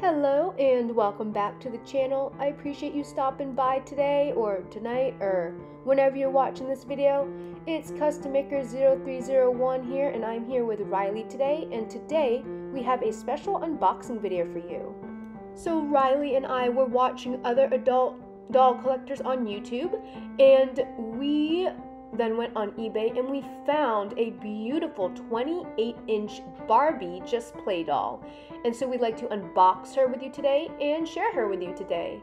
Hello and welcome back to the channel. I appreciate you stopping by today or tonight or whenever you're watching this video. It's Custom Maker 0301 here and I'm here with Riley today and today we have a special unboxing video for you. So Riley and I were watching other adult doll collectors on YouTube and we then went on eBay and we found a beautiful 28 inch Barbie Just Play doll. And so we'd like to unbox her with you today and share her with you today.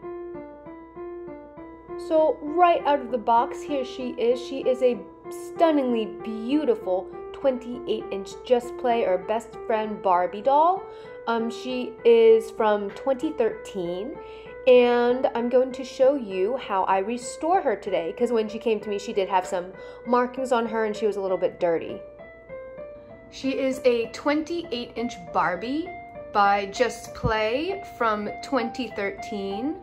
So, right out of the box, here she is. She is a stunningly beautiful 28 inch Just Play or Best Friend Barbie doll. Um, she is from 2013 and I'm going to show you how I restore her today because when she came to me she did have some markings on her and she was a little bit dirty. She is a 28 inch Barbie by Just Play from 2013.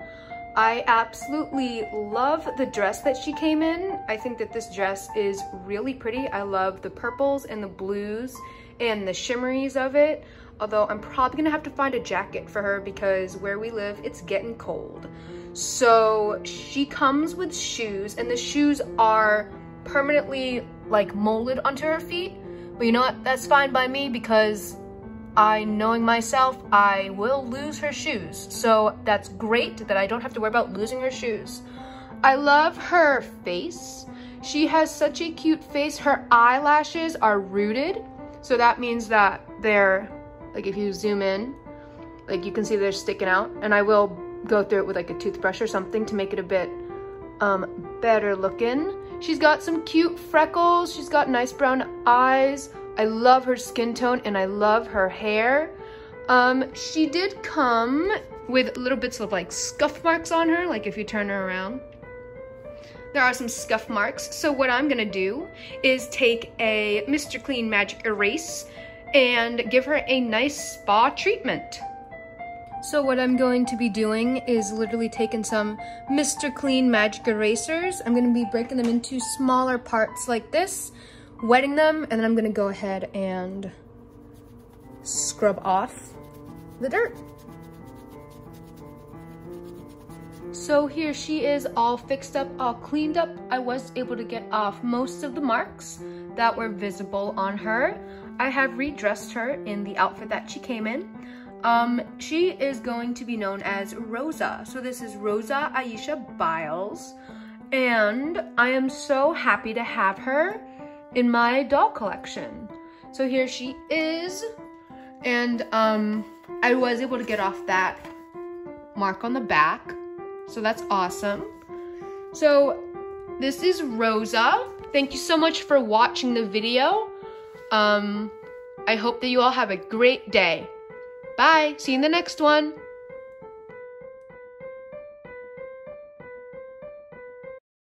I absolutely love the dress that she came in. I think that this dress is really pretty. I love the purples and the blues and the shimmeries of it although I'm probably gonna have to find a jacket for her because where we live, it's getting cold. So she comes with shoes and the shoes are permanently like molded onto her feet. But you know what, that's fine by me because I, knowing myself, I will lose her shoes. So that's great that I don't have to worry about losing her shoes. I love her face. She has such a cute face. Her eyelashes are rooted. So that means that they're like if you zoom in, like you can see they're sticking out and I will go through it with like a toothbrush or something to make it a bit um, better looking. She's got some cute freckles. She's got nice brown eyes. I love her skin tone and I love her hair. Um, she did come with little bits of like scuff marks on her, like if you turn her around. There are some scuff marks. So what I'm gonna do is take a Mr. Clean Magic Erase and give her a nice spa treatment. So what I'm going to be doing is literally taking some Mr. Clean Magic Erasers. I'm gonna be breaking them into smaller parts like this, wetting them, and then I'm gonna go ahead and scrub off the dirt. So here she is all fixed up, all cleaned up. I was able to get off most of the marks that were visible on her. I have redressed her in the outfit that she came in. Um, she is going to be known as Rosa. So this is Rosa Aisha Biles. And I am so happy to have her in my doll collection. So here she is. And um, I was able to get off that mark on the back. So that's awesome. So this is Rosa. Thank you so much for watching the video. Um, I hope that you all have a great day. Bye. See you in the next one.